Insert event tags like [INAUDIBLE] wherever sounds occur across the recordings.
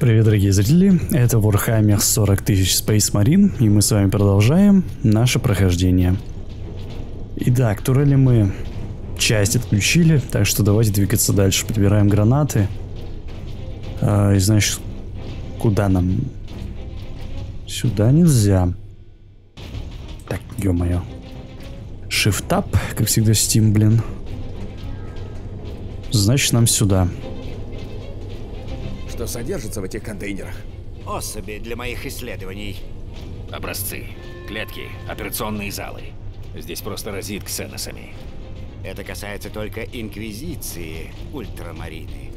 Привет, дорогие зрители, это Warhammer 40 тысяч Space Marine, и мы с вами продолжаем наше прохождение. Итак, турели мы часть отключили, так что давайте двигаться дальше. Подбираем гранаты. А, и значит, куда нам? Сюда нельзя. Так, ё-моё. Shift-Up, как всегда, Steam, блин. Значит, нам сюда. Сюда содержится в этих контейнерах? Особи для моих исследований. Образцы, клетки, операционные залы. Здесь просто разит ксеносами. Это касается только Инквизиции, ультрамарины.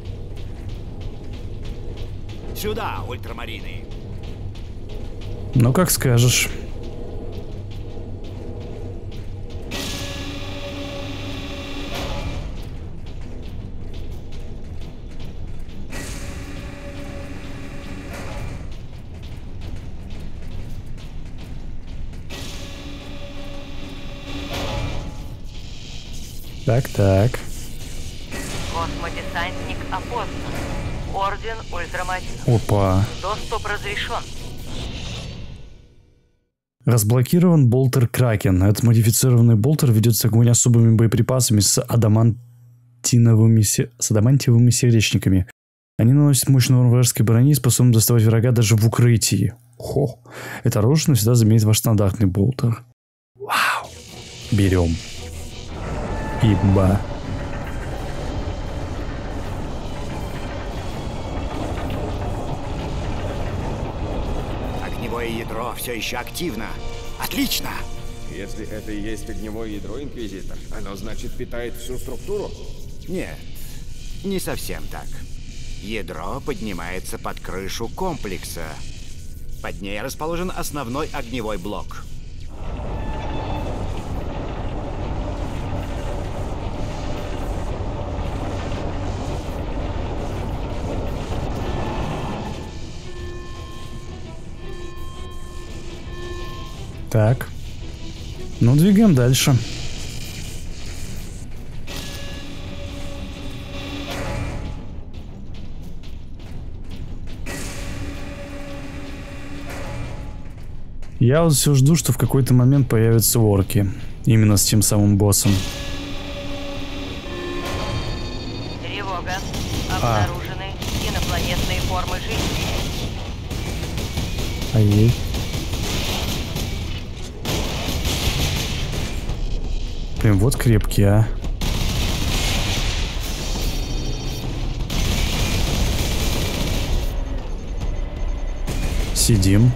Сюда, ультрамарины! Ну, как скажешь. Так, так. Космодесантник опознан. Орден Ультрамарин. Опа. Доступ разрешен. Разблокирован болтер Кракен. Этот модифицированный болтер ведется к особыми боеприпасами с адамантиновыми, с адамантиевыми сердечниками. Они наносят мощный урон вражеской брони и способны доставать врага даже в укрытии. Хо. Это оружие всегда заменит ваш стандартный болтер. Вау. Берем. Ибо. Огневое ядро все еще активно. Отлично! Если это и есть огневое ядро, Инквизитор, оно значит питает всю структуру? Нет, не совсем так. Ядро поднимается под крышу комплекса. Под ней расположен основной огневой блок. Так. Ну, двигаем дальше. Я вот все жду, что в какой-то момент появятся орки. Именно с тем самым боссом. Тревога. Обнаружены а. инопланетные формы жизни. А ей. Вот крепкие, а. Сидим.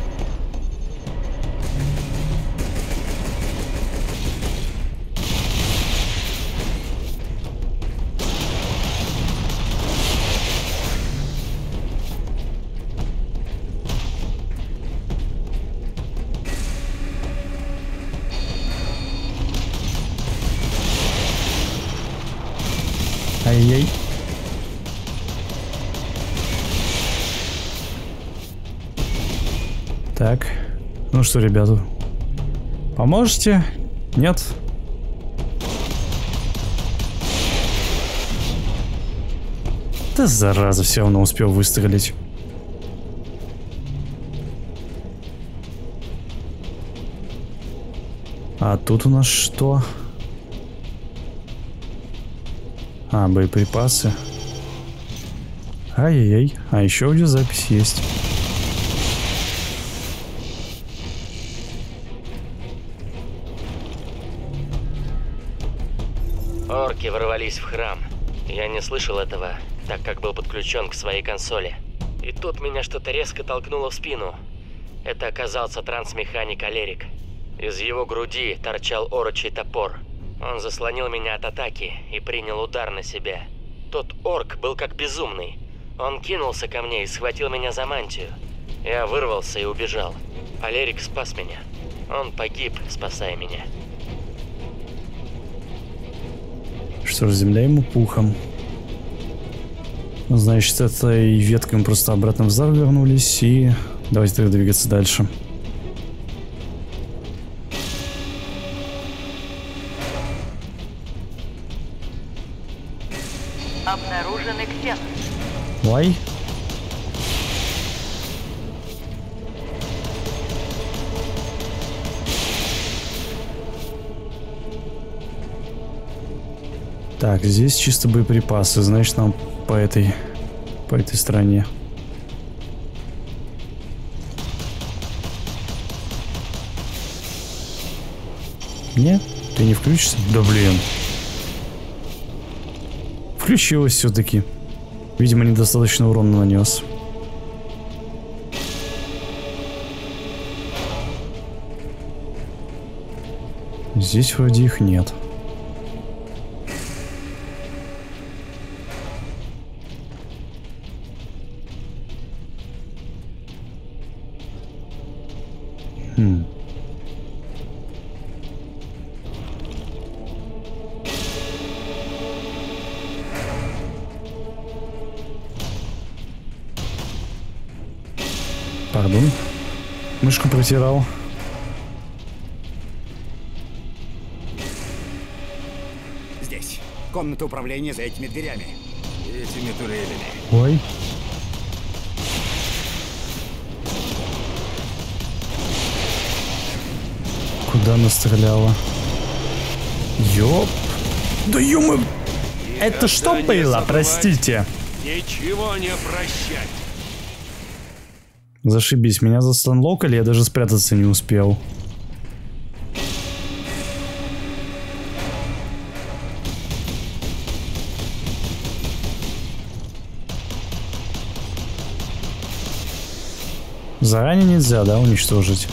Ай-яй. Так. Ну что, ребята. Поможете? Нет? Да зараза, все равно успел выстрелить. А тут у нас что? Что? А, боеприпасы. Ай-яй-яй. А еще аудиозапись есть. Орки ворвались в храм. Я не слышал этого, так как был подключен к своей консоли. И тут меня что-то резко толкнуло в спину. Это оказался трансмеханик Алерик. Из его груди торчал орочий топор. Он заслонил меня от атаки и принял удар на себя. Тот орк был как безумный. Он кинулся ко мне и схватил меня за мантию. Я вырвался и убежал. Алерик спас меня. Он погиб, спасая меня. Что ж, земля ему пухом. Значит, этой веткой мы просто обратно в зал вернулись и давайте тогда двигаться дальше. Why? Так, здесь чисто боеприпасы, значит нам по этой, по этой стороне. Нет? Ты не включишься? Да блин. Включилось все-таки. Видимо, недостаточно урона нанес. Здесь вроде их нет. Мышку протирал. Здесь. Комната управления за этими дверями. Этими турелями. Ой. Куда она стреляла? Ёп. Да ё Это что было, простите? Ничего не прощать. Зашибись, меня застанлокали, я даже спрятаться не успел. Заранее нельзя, да, уничтожить?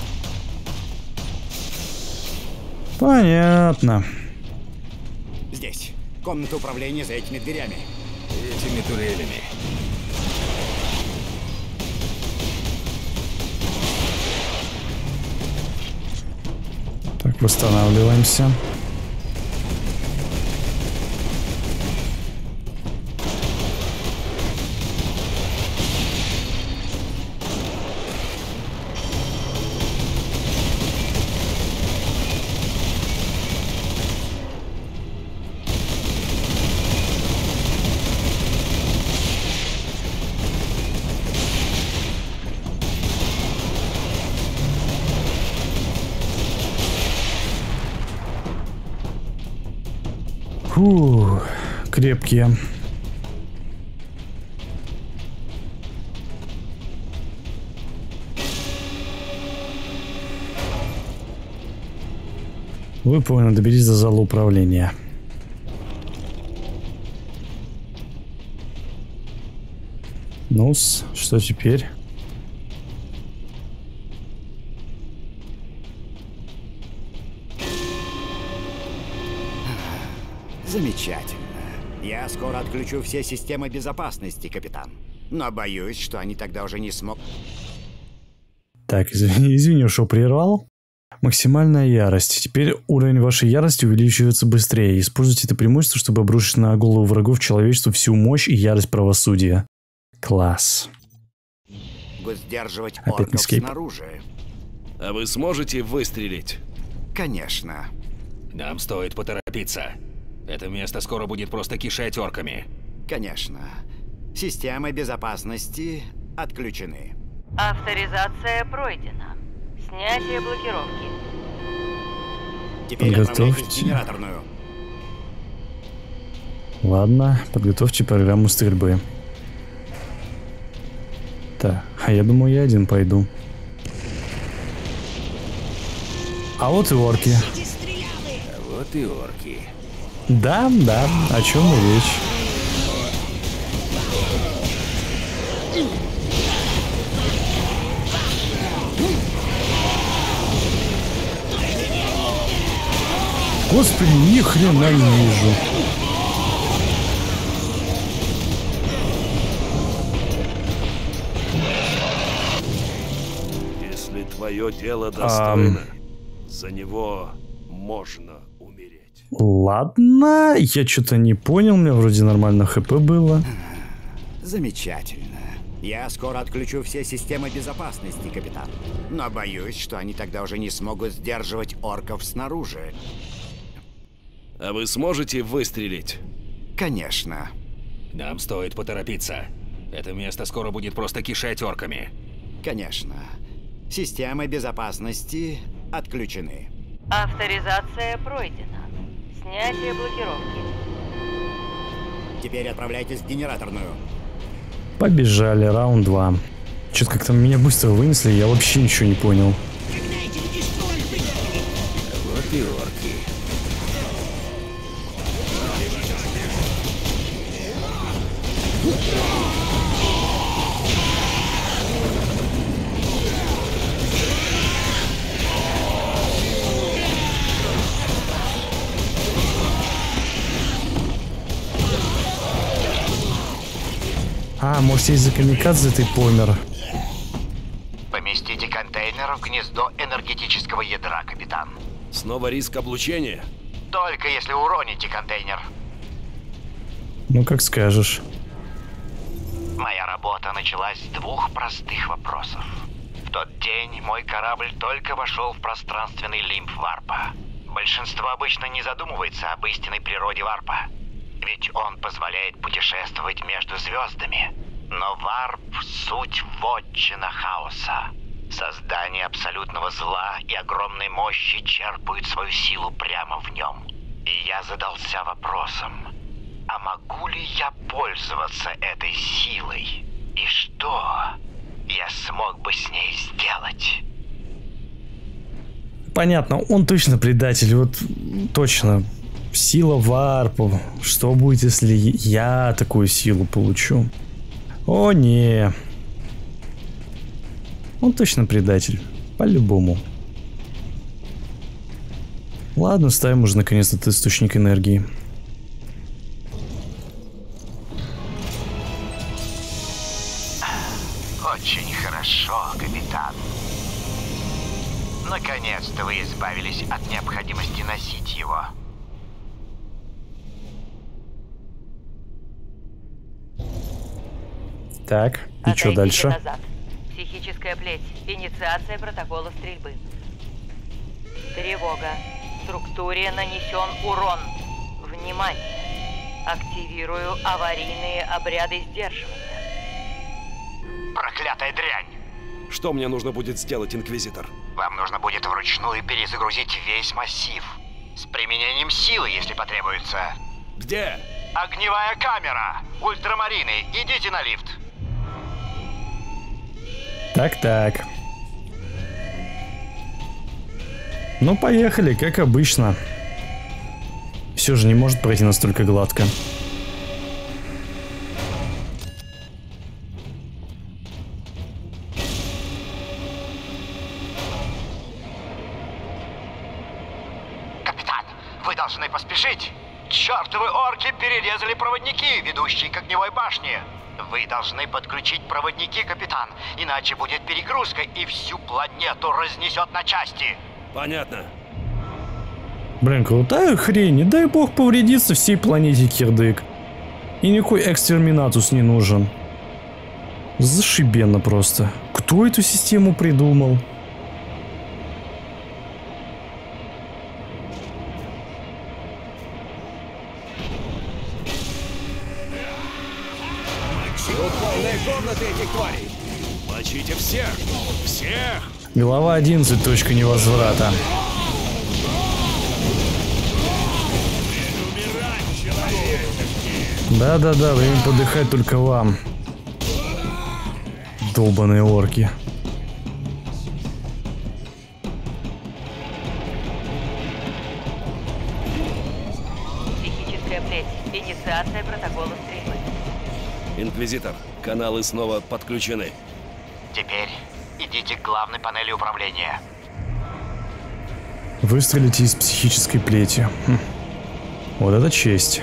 Понятно. Здесь. Комната управления за этими дверями. Этими турелями. Восстанавливаемся. Крепкие. Выполнено, доберись до зала управления. ну что теперь? Замечательно. Я скоро отключу все системы безопасности, капитан. Но боюсь, что они тогда уже не смогут... Так, извини, [LAUGHS] извини, что прервал. Максимальная ярость. Теперь уровень вашей ярости увеличивается быстрее. Используйте это преимущество, чтобы обрушить на голову врагов человечеству всю мощь и ярость правосудия. Класс. сдерживать Опять орков снаружи. А вы сможете выстрелить? Конечно. Нам стоит поторопиться. Это место скоро будет просто кишать орками. Конечно. Системы безопасности отключены. Авторизация пройдена. Снятие блокировки. Теперь Подготовьте. в генераторную. Ладно, подготовьте программу стрельбы. Так, а я думаю, я один пойду. А вот и орки. Вот и орки. Да, да, о чем и речь. Господи, ни хрена не вижу. Если твое дело достойно, за него можно. Ладно, я что-то не понял, у меня вроде нормально хп было. Замечательно. Я скоро отключу все системы безопасности, капитан. Но боюсь, что они тогда уже не смогут сдерживать орков снаружи. А вы сможете выстрелить? Конечно. Нам стоит поторопиться. Это место скоро будет просто кишать орками. Конечно. Системы безопасности отключены. Авторизация пройдена. Снятие блокировки. Теперь отправляйтесь в генераторную. Побежали, раунд 2. Что-то как-то меня быстро вынесли, я вообще ничего не понял. А, может из-за камикадзе ты помер. Поместите контейнер в гнездо энергетического ядра, капитан. Снова риск облучения? Только если уроните контейнер. Ну, как скажешь. Моя работа началась с двух простых вопросов. В тот день мой корабль только вошел в пространственный лимб варпа. Большинство обычно не задумывается об истинной природе варпа. Ведь он позволяет путешествовать между звездами. Но варп — суть вотчина хаоса. Создание абсолютного зла и огромной мощи черпают свою силу прямо в нем. И я задался вопросом, а могу ли я пользоваться этой силой? И что я смог бы с ней сделать? Понятно, он точно предатель, вот точно. Сила варпа. Что будет, если я такую силу получу? О, не. Он точно предатель. По-любому. Ладно, ставим уже наконец этот источник энергии. Очень хорошо, капитан. Наконец-то вы избавились от необходимости носить его. Так, и что дальше? назад. Психическая плеть. Инициация протокола стрельбы. Тревога. Структуре нанесен урон. Внимание. Активирую аварийные обряды сдерживания. Проклятая дрянь! Что мне нужно будет сделать, Инквизитор? Вам нужно будет вручную перезагрузить весь массив. С применением силы, если потребуется. Где? Огневая камера! Ультрамарины, идите на лифт! Так-так. Ну, поехали, как обычно. Все же не может пройти настолько гладко. Орки перерезали проводники, ведущие к огневой башне! Вы должны подключить проводники, капитан, иначе будет перегрузка и всю планету разнесет на части! Понятно. Блин, крутая хрень, не дай бог повредиться всей планете Кирдык. И никакой экстерминатус не нужен. Зашибенно просто. Кто эту систему придумал? Мочите всех! Всех! Глава 11. Точка невозврата. Да-да-да, время подыхать только вам. Долбаные орки. Психическая плеть. Инициация протокола стрельбы. Инквизитор, каналы снова подключены. Теперь идите к главной панели управления. Выстрелите из психической плети. Хм. Вот это честь.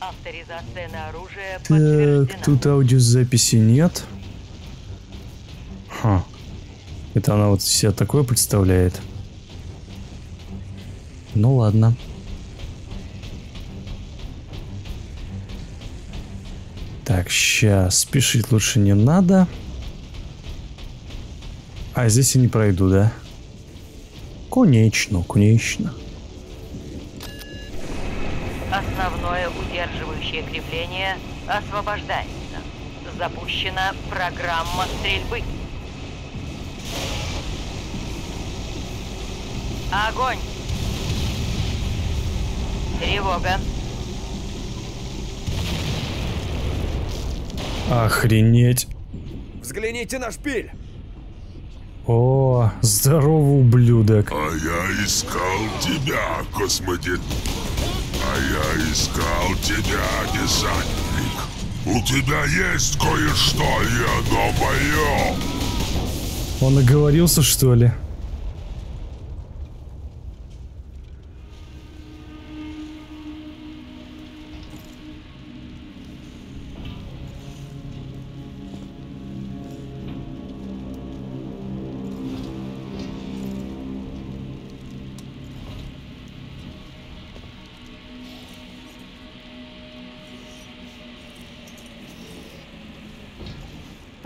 Авторизация на оружие Так, тут аудиозаписи нет. Ха. Это она вот себя такое представляет. Ну ладно. Так, сейчас. Спешить лучше не надо. А здесь я не пройду, да? Конечно, конечно. Основное удерживающее крепление освобождается. Запущена программа стрельбы. Огонь! Тревога. Охренеть. Взгляните на шпиль! О, здорово, ублюдок. А я искал тебя, космодит. А я искал тебя, десантник. У тебя есть кое-что, и оно мое. Он оговорился, что ли?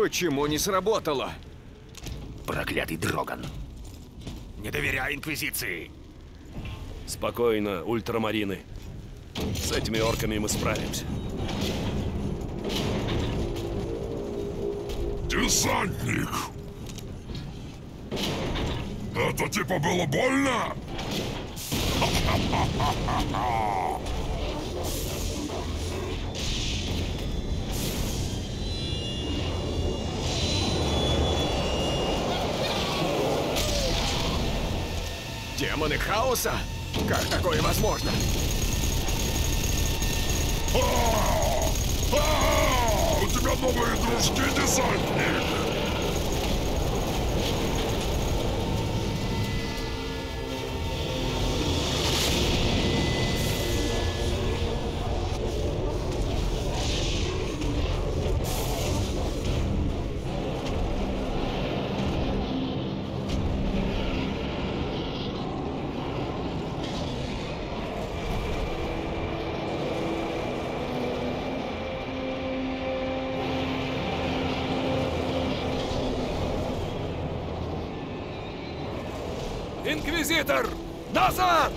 Почему не сработало? Проклятый Дроган. Не доверяй Инквизиции. Спокойно, ультрамарины. С этими орками мы справимся. Десантник. Это типа было больно? [LAUGHS] Демоны хаоса? Как такое возможно? А! А! У тебя новые дружки, десантник. Инквизитор! Назад!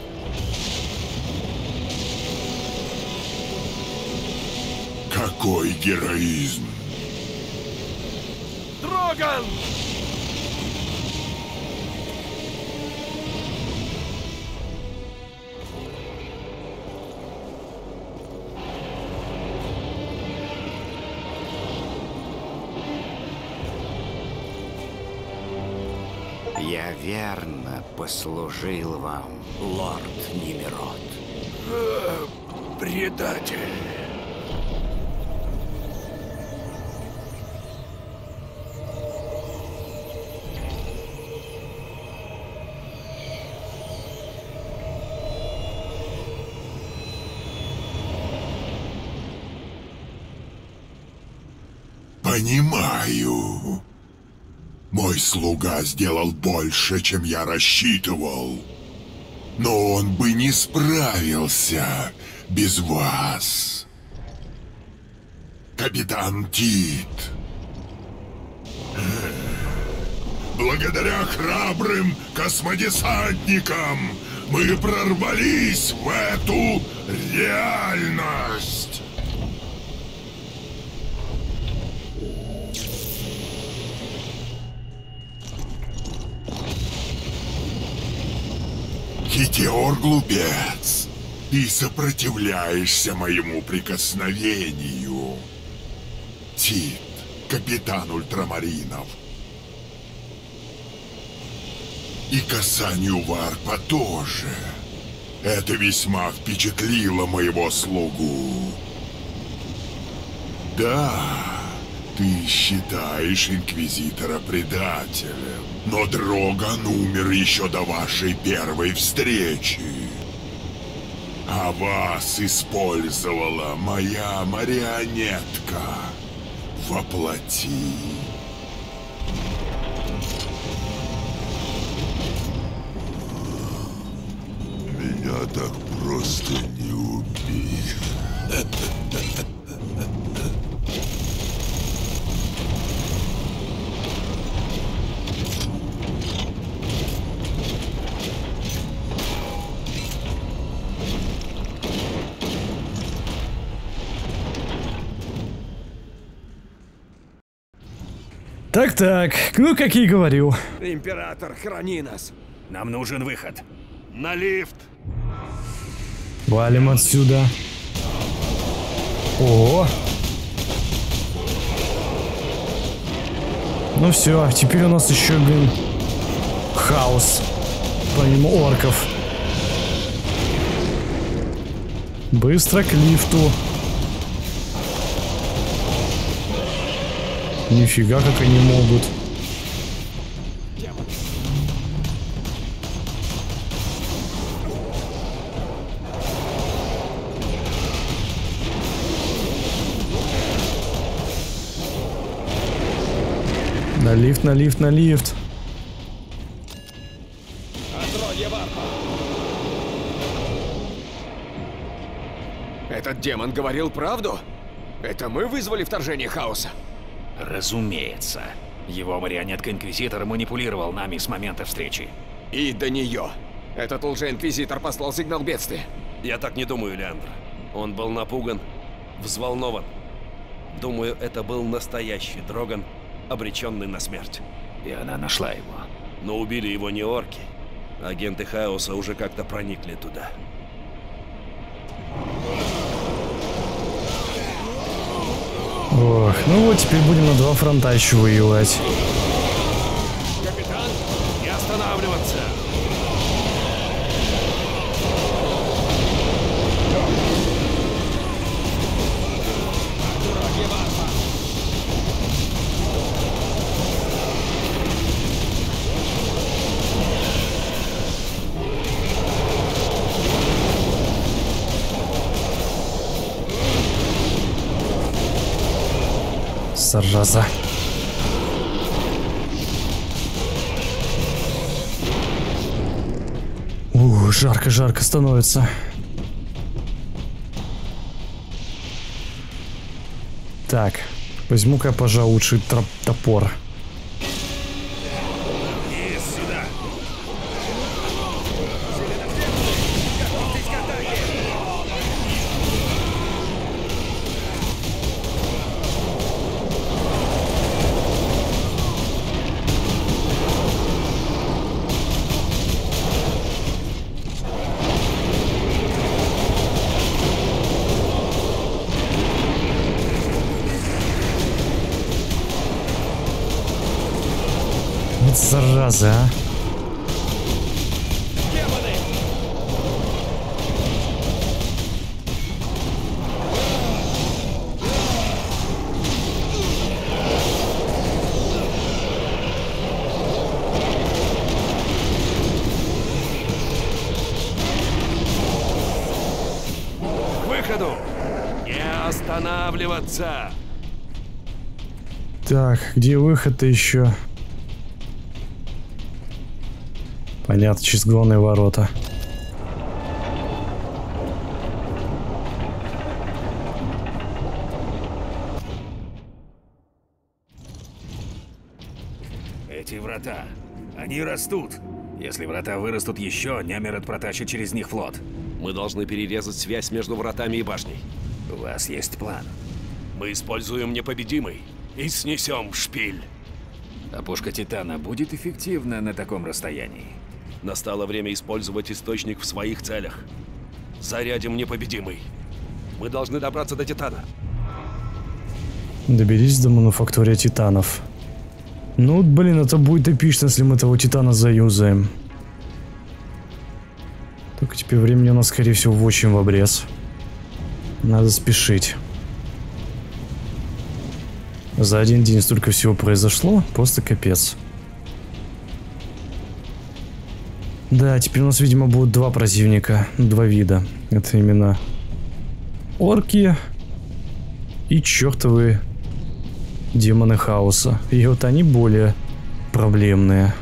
Какой героизм. Дроган! Послужил вам, лорд Немирот. Предатель. Понимаю. Мой слуга сделал больше, чем я рассчитывал. Но он бы не справился без вас. Капитан Тит. Благодаря храбрым космодесантникам мы прорвались в эту реальность. Хитеор глупец, ты сопротивляешься моему прикосновению. Тит, капитан ультрамаринов. И касанию варпа тоже. Это весьма впечатлило моего слугу. Да, ты считаешь Инквизитора предателем, но Дроган умер еще до вашей первой встречи. А вас использовала моя марионетка воплоти. Меня так просто не убить. Так-так, ну как и говорил. Император, храни нас! Нам нужен выход. На лифт! Валим отсюда. О! Ну все, теперь у нас еще, блин, хаос. Помимо орков. Быстро к лифту. Нифига, как они могут. На лифт, на лифт, на лифт. Этот демон говорил правду? Это мы вызвали вторжение хаоса? Разумеется. Его марионетка-инквизитор манипулировал нами с момента встречи. И до нее. Этот лже-инквизитор послал сигнал бедствия. Я так не думаю, Леандр. Он был напуган, взволнован. Думаю, это был настоящий Дроган, обреченный на смерть. И она нашла его. Но убили его не орки. Агенты Хаоса уже как-то проникли туда. Ох, ну вот теперь будем на два фронта еще воевать. Капитан, не останавливаться! Зараза. Ух, жарко-жарко становится. Так, возьму-ка, пожалуй, троп- топор. Где выход-то еще? Понятно, через главные ворота. Эти врата, они растут. Если врата вырастут еще, Немерет протащит через них флот. Мы должны перерезать связь между вратами и башней. У вас есть план. Мы используем непобедимый и снесем шпиль. А пушка Титана будет эффективна на таком расстоянии? Настало время использовать источник в своих целях. Зарядим непобедимый. Мы должны добраться до Титана. Доберись до мануфактория титанов. Ну, блин, это будет эпично, если мы этого титана заюзаем. Только теперь времени у нас, скорее всего, в очень в обрез. Надо спешить. За один день столько всего произошло, просто капец. Да, теперь у нас, видимо, будут два противника, два вида. Это именно орки и чертовы демоны хаоса. И вот они более проблемные.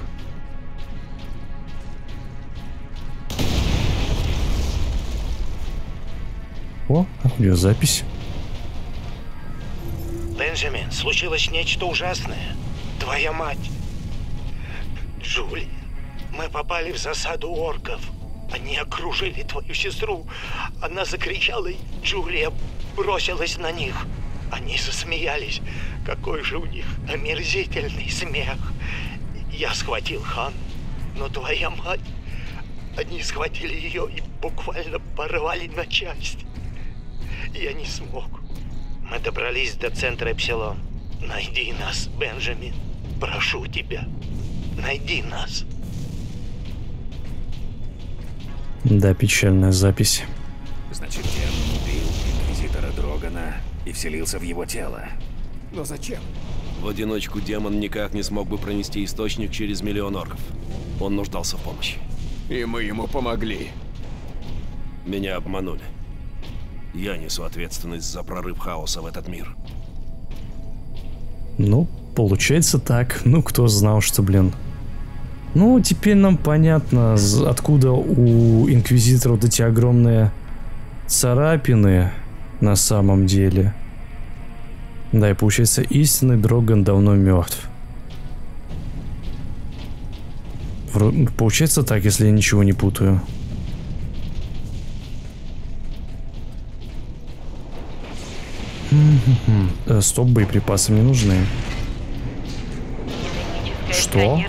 О, аудиозапись. Бенджамин, случилось нечто ужасное. Твоя мать. Джули, мы попали в засаду орков. Они окружили твою сестру. Она закричала, и Джулия бросилась на них. Они засмеялись. Какой же у них омерзительный смех. Я схватил хан, но твоя мать... Они схватили ее и буквально порвали на части. Я не смог. Мы добрались до центра Эпсилон. Найди нас, Бенджамин. Прошу тебя. Найди нас. Да, печальная запись. Значит, демон убил инквизитора Дрогана и вселился в его тело. Но зачем? В одиночку демон никак не смог бы пронести источник через миллион орков. Он нуждался в помощи. И мы ему помогли. Меня обманули. Я несу ответственность за прорыв хаоса в этот мир. Ну, получается так. Ну, кто знал, что, блин. Ну, теперь нам понятно, откуда у Инквизитора вот эти огромные царапины на самом деле. Да, и получается, истинный Дроган давно мертв. Получается так, если я ничего не путаю. Э, Стоп, боеприпасы мне нужны. Что?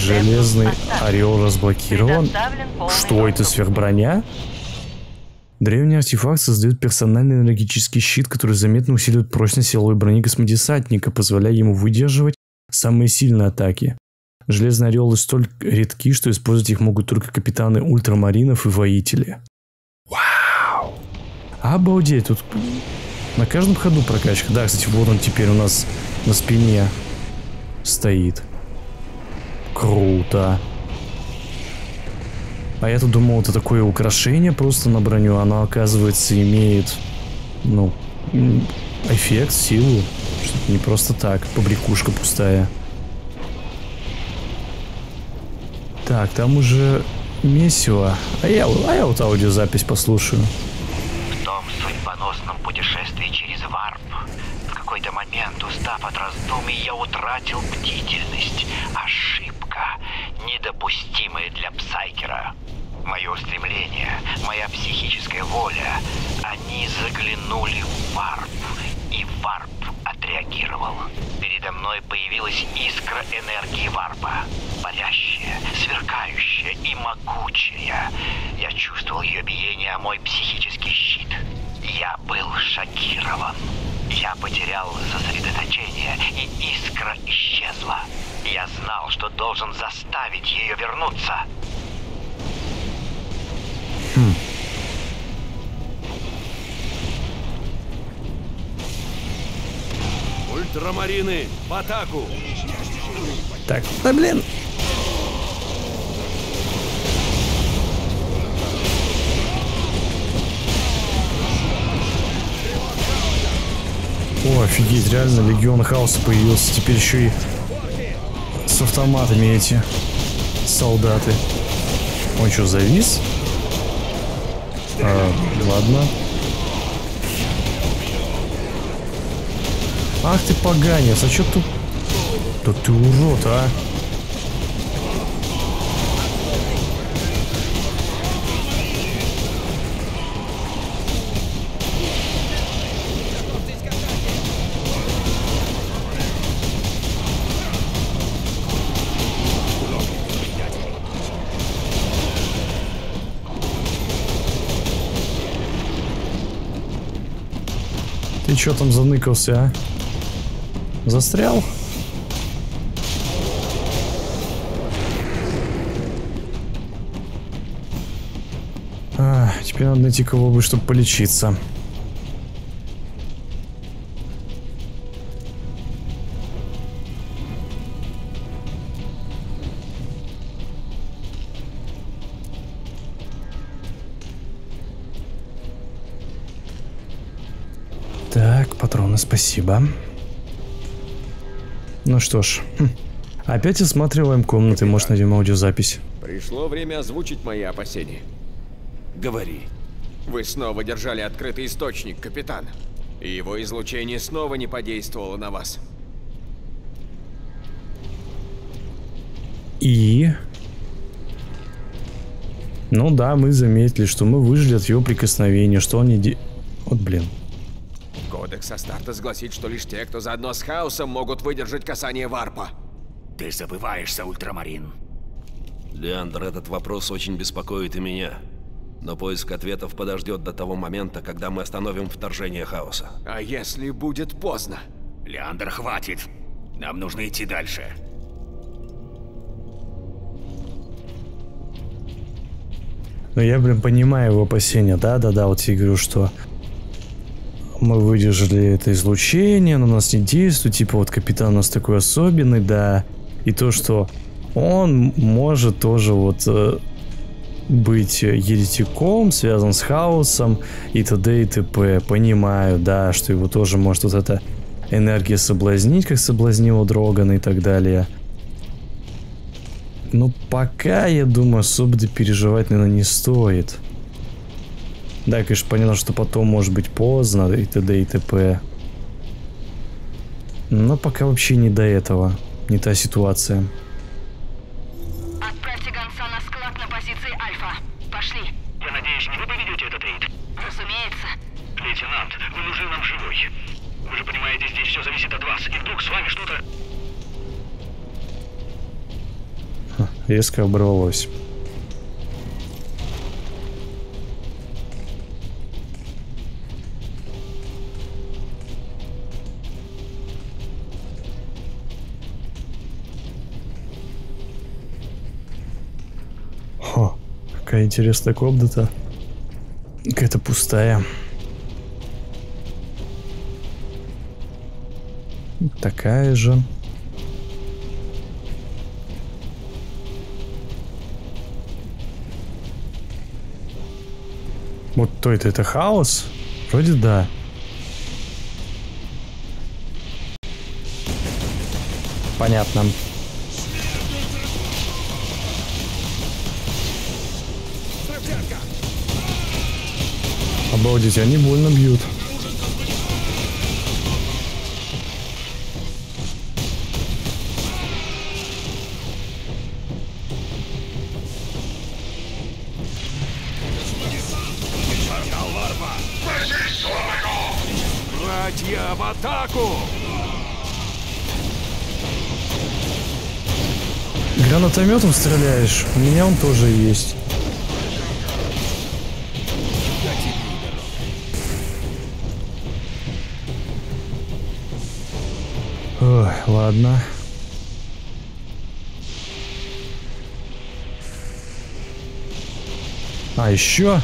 Железный орел разблокирован. Что это, сверхброня? Древний артефакт создает персональный энергетический щит, который заметно усиливает прочность силовой брони космодесантника, позволяя ему выдерживать самые сильные атаки. Железные орелы столь редки, что использовать их могут только капитаны ультрамаринов и воители. Вау! Обалдеть, тут на каждом ходу прокачка. Да, кстати, вот он теперь у нас на спине стоит. Круто. А я-то думал, это такое украшение просто на броню. Оно, оказывается, имеет, ну, эффект, силу. Что-то не просто так, побрякушка пустая. Так, там уже месиво. А я, а я вот аудиозапись послушаю. Путешествии через варп. В какой-то момент, устав от раздумий, я утратил бдительность. Ошибка, недопустимая для Псайкера. Мое устремление, моя психическая воля, они заглянули в варп, и варп отреагировал. Передо мной появилась искра энергии варпа. Парящая, сверкающая и могучая. Я чувствовал ее биение о мой психический щит. Я был шокирован. Я потерял сосредоточение, и искра исчезла. Я знал, что должен заставить ее вернуться. Ультрамарины, в атаку! Так, да блин. Офигеть, реально Легион Хаоса появился. Теперь еще и с автоматами эти солдаты. Он что, завис? А, ладно. Ах ты поганец, а что тут... Да ты урод, а? Ты чё там заныкался, а? Застрял? А, теперь надо найти кого бы, чтобы полечиться. Спасибо. Ну что ж, хм. опять осматриваем комнаты, может найдем аудиозапись. Пришло время озвучить мои опасения. Говори. Вы снова держали открытый источник, капитан. И его излучение снова не подействовало на вас. И... Ну да, мы заметили, что мы выжили от его прикосновения, что он не де... Вот блин. Кодекс Астартес гласит, что лишь те, кто заодно с хаосом, могут выдержать касание варпа. Ты забываешься, Ультрамарин. Леандр, этот вопрос очень беспокоит и меня. Но поиск ответов подождет до того момента, когда мы остановим вторжение хаоса. А если будет поздно? Леандр, хватит. Нам нужно идти дальше. Но я, блин, понимаю его опасения. Да-да-да, вот я говорю, что мы выдержали это излучение, но у нас не действует. Типа вот капитан у нас такой особенный, да. И то, что он может тоже вот э, быть еретиком, связан с хаосом и т.д. и т.п. Понимаю, да, что его тоже может вот эта энергия соблазнить, как соблазнила Дрогана и так далее. Но пока, я думаю, особо переживать, наверное, не стоит. Да, конечно, понятно, что потом может быть поздно и т.д. и т.п. Но пока вообще не до этого. Не та ситуация. Отправьте гонца на склад на позиции Альфа. Пошли. Я надеюсь, не вы поведете этот рейд? Разумеется. Лейтенант, вы нужны нам живой. Вы же понимаете, здесь все зависит от вас. И вдруг с вами что-то... Резко оборвалось. Какая интересная комната. Какая-то пустая. Такая же. Вот то это, это хаос? Вроде да. Понятно. Обалдеть, они больно бьют. Братья, в атаку! Гранатометом стреляешь? У меня он тоже есть. Ладно. А, еще?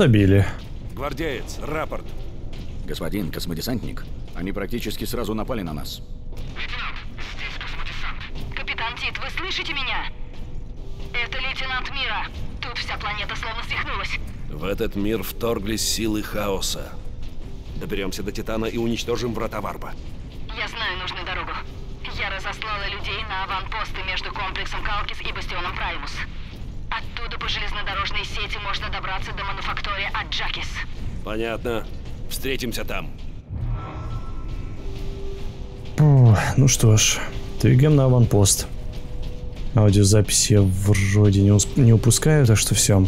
Подсобили. Гвардеец, рапорт. Господин космодесантник, они практически сразу напали на нас. Лейтенант, здесь космодесант. Капитан Тит, вы слышите меня? Это лейтенант Мира. Тут вся планета словно свихнулась. В этот мир вторглись силы хаоса. Доберемся до Титана и уничтожим врата Варпа. Я знаю нужную дорогу. Я разослала людей на аванпосты между комплексом Калкис и Бастионом Праймус. Оттуда по железнодорожной сети можно добраться до мануфактории Аджакис. Понятно. Встретимся там. Фу, ну что ж, двигаем на аванпост. Аудиозаписи я вроде не, не упускаю, так что все.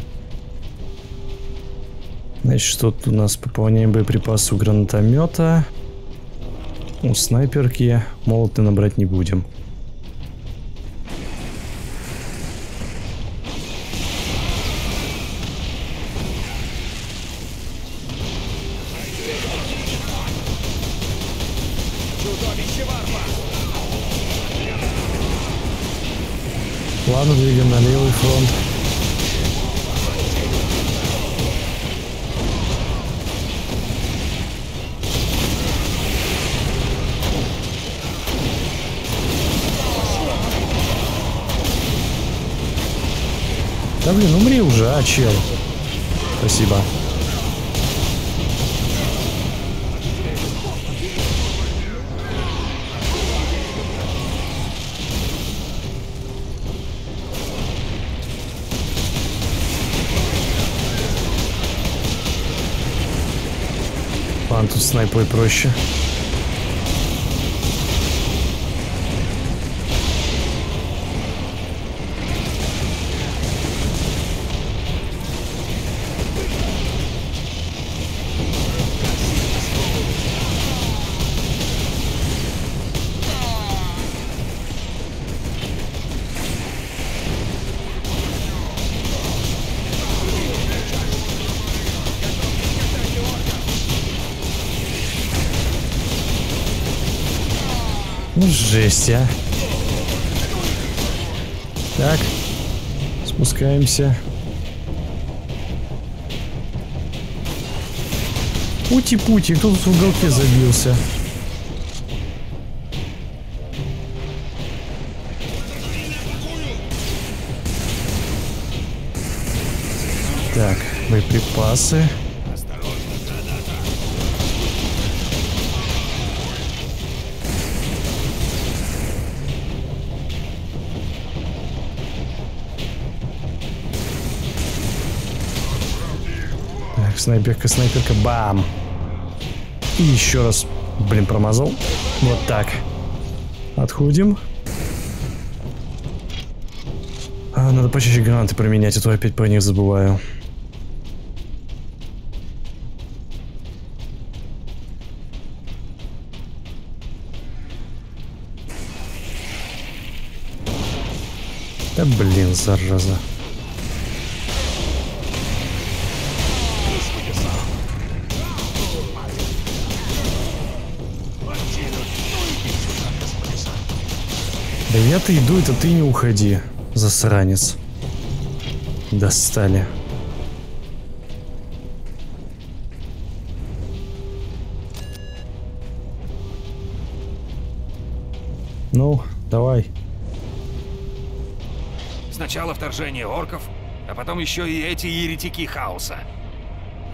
Значит, что тут у нас пополняем боеприпасы у гранатомета. У снайперки молоты набрать не будем. Чел. Спасибо. Ладно, тут снайпой проще. Жесть, а. Так. Спускаемся. Пути-пути, кто тут в уголке забился? Так, боеприпасы. Так, снайперка, снайперка, бам! И еще раз, блин, промазал. Вот так. Отходим. А, надо почаще гранаты применять, а то опять про них забываю. Да блин, зараза. Я-то иду, это ты не уходи, засранец. Достали. Ну, давай. Сначала вторжение орков, а потом еще и эти еретики хаоса.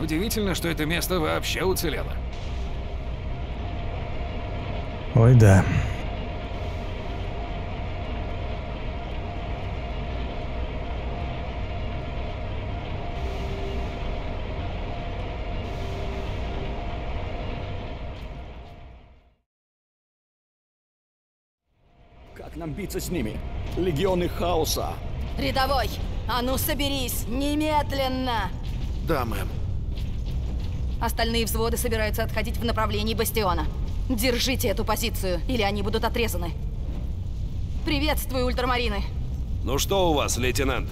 Удивительно, что это место вообще уцелело. Ой, да. Нам биться с ними? Легионы хаоса. Рядовой, а ну соберись, немедленно! Да, мэм. Остальные взводы собираются отходить в направлении бастиона. Держите эту позицию, или они будут отрезаны. Приветствую, ультрамарины. Ну что у вас, лейтенант?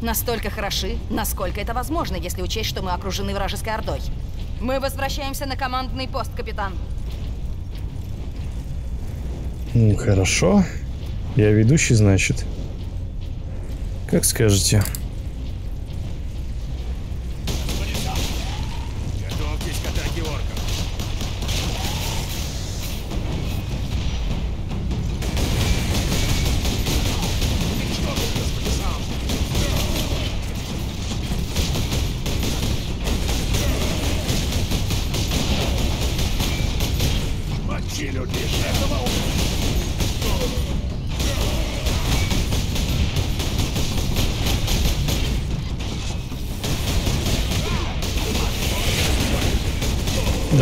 Настолько хороши, насколько это возможно, если учесть, что мы окружены вражеской ордой. Мы возвращаемся на командный пост, капитан. Ну, хорошо. Я ведущий, значит. Как скажете. Готовьтесь к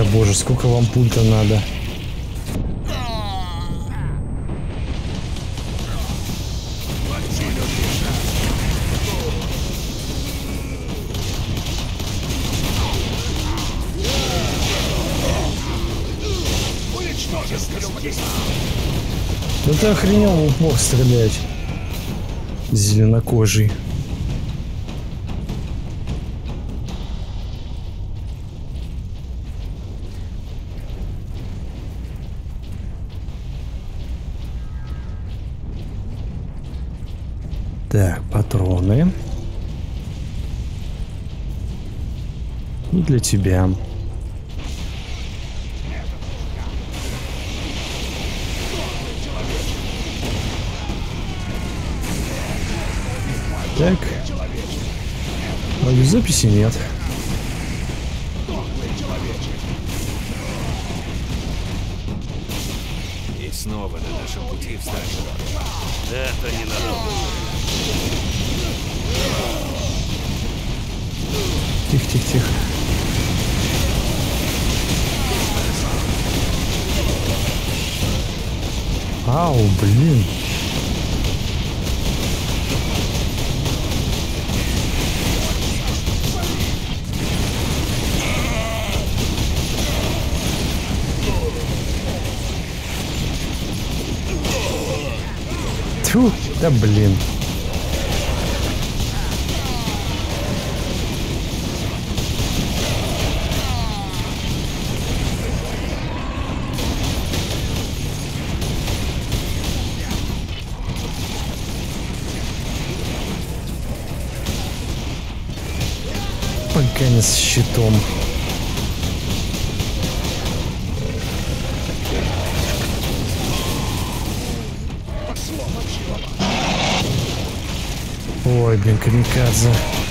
Да боже, сколько вам пульта надо. Да ты охренел упор стрелять. Зеленокожий. Для тебя. Так. Аудиозаписи нет. Тьфу, да блин. Поганец с щитом. Ой, блин, камикадзе. Ой,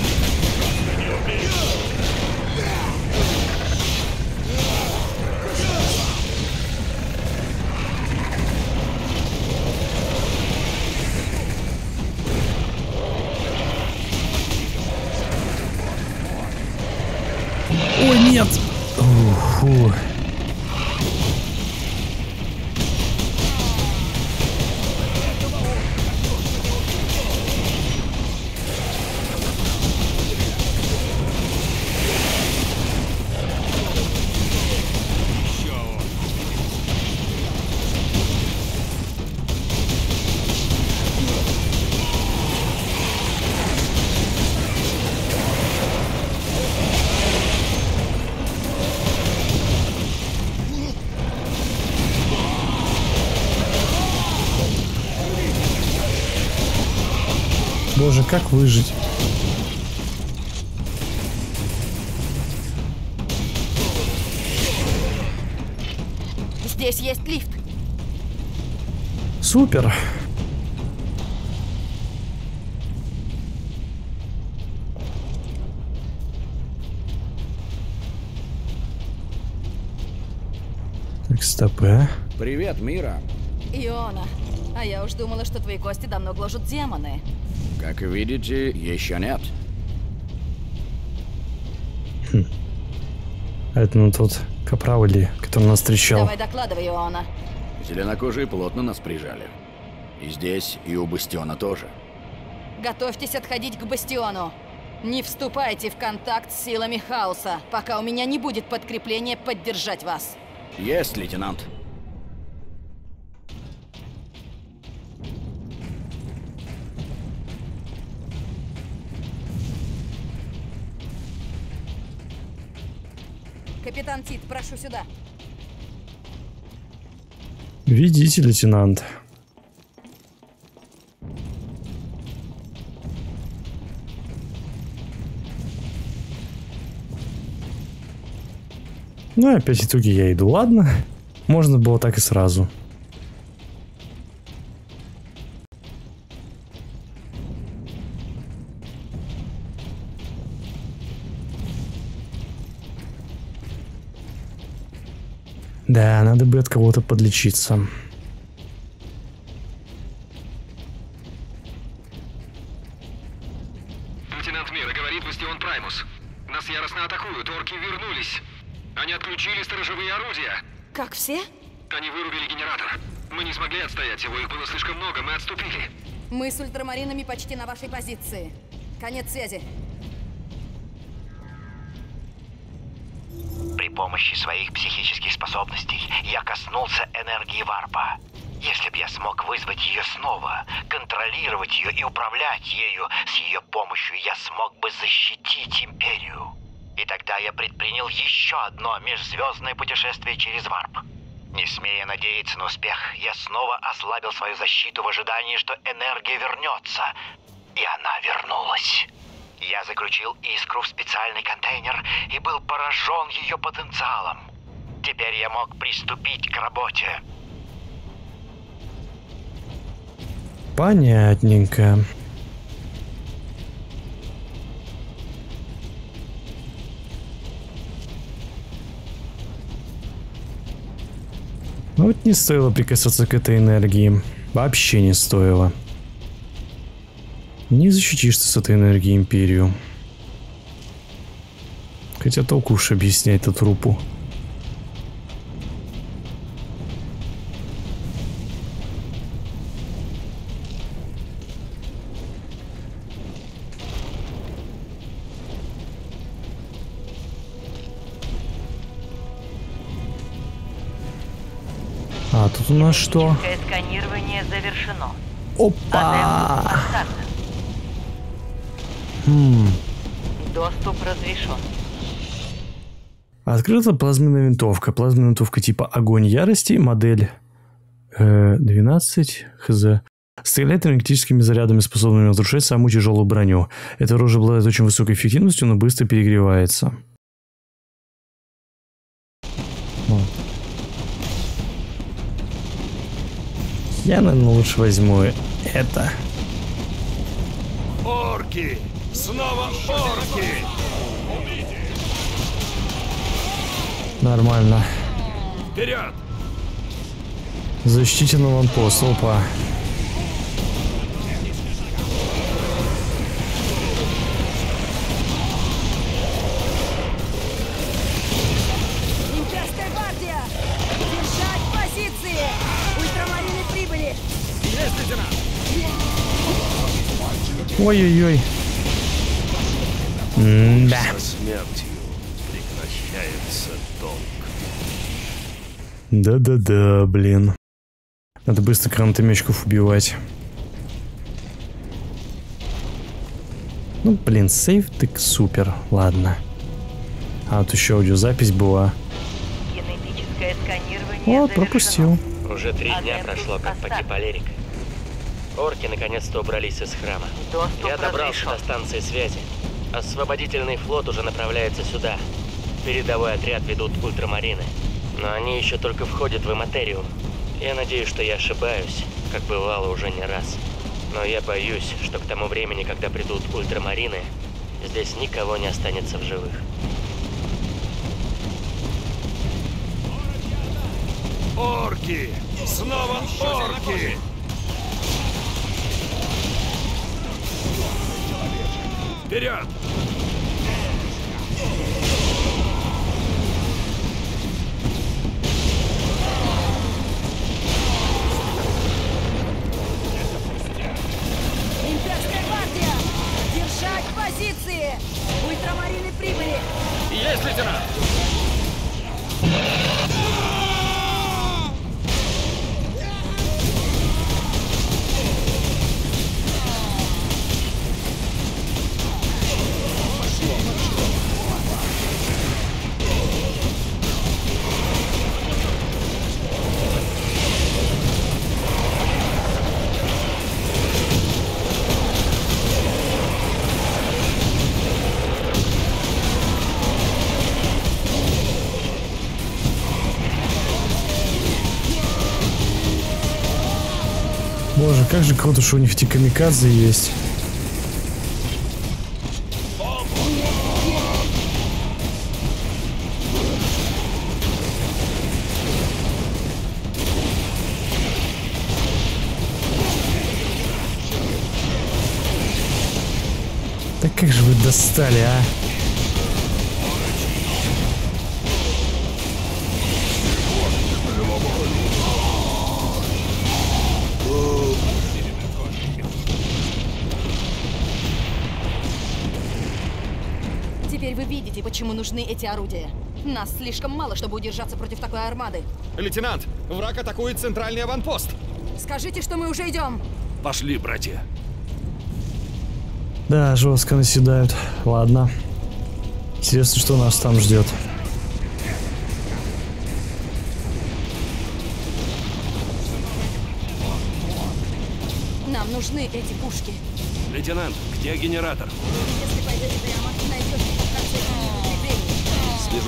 как выжить? Здесь есть лифт. Супер. Так, стоп, а? Привет, Мира. Иона, а я уж думала, что твои кости давно гложут демоны. Как видите, еще нет. Это ну тот капрал или который нас встречал. Давай докладывай, Иона. Зеленокожие плотно нас прижали. И здесь, и у Бастиона тоже. Готовьтесь отходить к бастиону. Не вступайте в контакт с силами хаоса, пока у меня не будет подкрепления поддержать вас. Есть, лейтенант. Капитан Тит, прошу сюда. Видите, лейтенант. Ну опять итоги я иду, ладно. Можно было так и сразу. Да, надо бы от кого-то подлечиться. Лейтенант Мира, говорит Бастион Праймус. Нас яростно атакуют, орки вернулись. Они отключили сторожевые орудия. Как все? Они вырубили генератор. Мы не смогли отстоять его, их было слишком много, мы отступили. Мы с ультрамаринами почти на вашей позиции. Конец связи. При помощи своих психических способностей я коснулся энергии варпа. Если б я смог вызвать ее снова, контролировать ее и управлять ею, с ее помощью я смог бы защитить Империю. И тогда я предпринял еще одно межзвездное путешествие через варп. Не смея надеяться на успех, я снова ослабил свою защиту в ожидании, что энергия вернется. И она вернулась. Я заключил искру в специальный контейнер и был поражен ее потенциалом. Теперь я мог приступить к работе. Понятненько. Ну вот не стоило прикасаться к этой энергии. Вообще не стоило. Не защитишься с этой энергией Империю. Хотя толку уж объяснять эту трупу. А тут у нас что? Сканирование завершено. Опа! Хм. Доступ разрешен. Открыта плазменная винтовка. Плазменная винтовка типа Огонь Ярости, модель э, 12 хз. Стреляет энергетическими зарядами, способными разрушать самую тяжелую броню. Это оружие обладает очень высокой эффективностью, но быстро перегревается. Я, наверное, лучше возьму это. Орки! Снова орки! Нормально. Вперед! Защитите на ванпост. Опа. Имперская Да. Со смертью прекращается долг. Да-да-да, блин. Надо быстро гранатометчиков убивать. Ну, блин, сейф так супер. Ладно. А вот еще аудиозапись была. Генетическое сканирование завершено. пропустил. Уже три дня прошло, как погиб. Алерик. Орки наконец-то убрались из храма. Доступ Я добрался разрешен. до станции связи. Освободительный флот уже направляется сюда. Передовой отряд ведут ультрамарины. Но они еще только входят в Эматериум. Я надеюсь, что я ошибаюсь, как бывало уже не раз. Но я боюсь, что к тому времени, когда придут ультрамарины, здесь никого не останется в живых. Орки! Снова орки! Вперед! Имперская гвардия! Держать позиции! Ультрамарины прибыли! Есть, лейтенант! Как же круто, что у них эти камикадзе есть. Да как же вы достали, а? Видите, почему нужны эти орудия. Нас слишком мало, чтобы удержаться против такой армады. Лейтенант, враг атакует центральный аванпост. Скажите, что мы уже идем. Пошли, братья. Да, жестко наседают. Ладно. Интересно, что нас там ждет. Нам нужны эти пушки. Лейтенант, где генератор?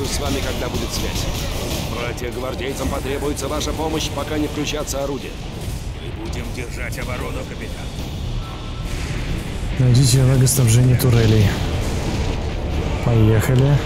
Свяжусь с вами, когда будет связь. Братья-гвардейцам потребуется ваша помощь, пока не включатся орудия. Мы будем держать оборону, капитан. Найдите энергоснабжение турелей. Поехали.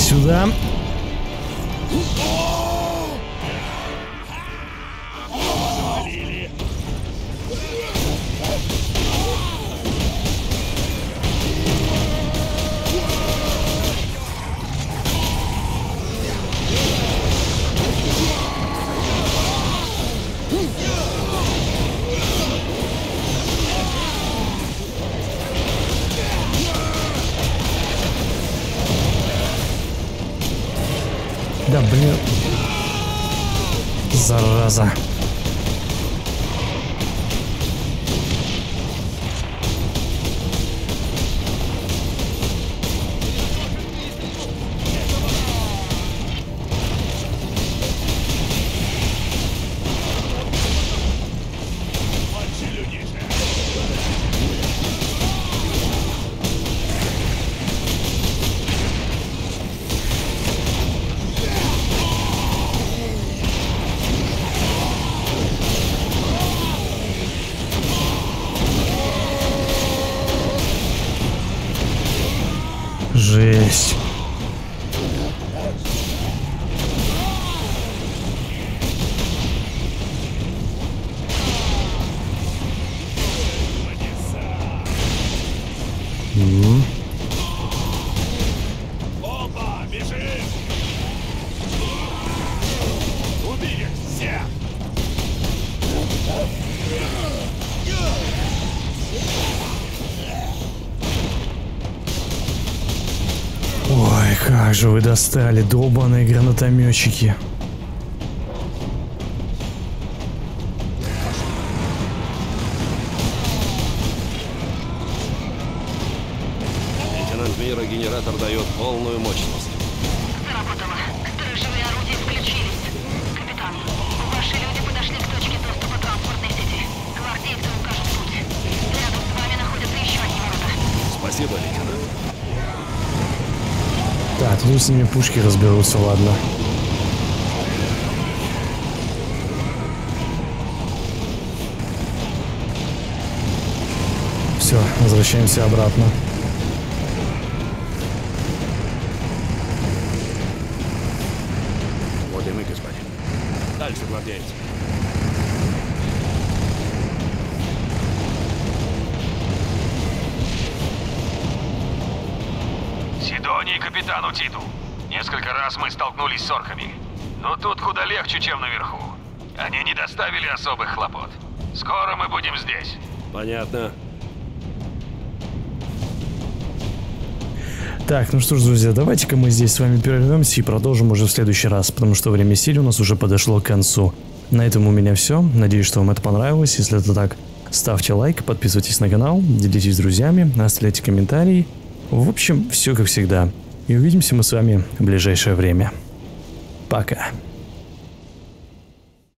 сюда. Как же вы достали, долбаные гранатометчики. С ними пушки разберутся, ладно. Все, возвращаемся обратно. Столкнулись с орками. Но тут куда легче, чем наверху. Они не доставили особых хлопот. Скоро мы будем здесь. Понятно. Так, ну что ж, друзья, давайте-ка мы здесь с вами прервемся и продолжим уже в следующий раз, потому что время серии у нас уже подошло к концу. На этом у меня все. Надеюсь, что вам это понравилось. Если это так, ставьте лайк, подписывайтесь на канал, делитесь с друзьями, оставляйте комментарии. В общем, все как всегда. И увидимся мы с вами в ближайшее время. Пока.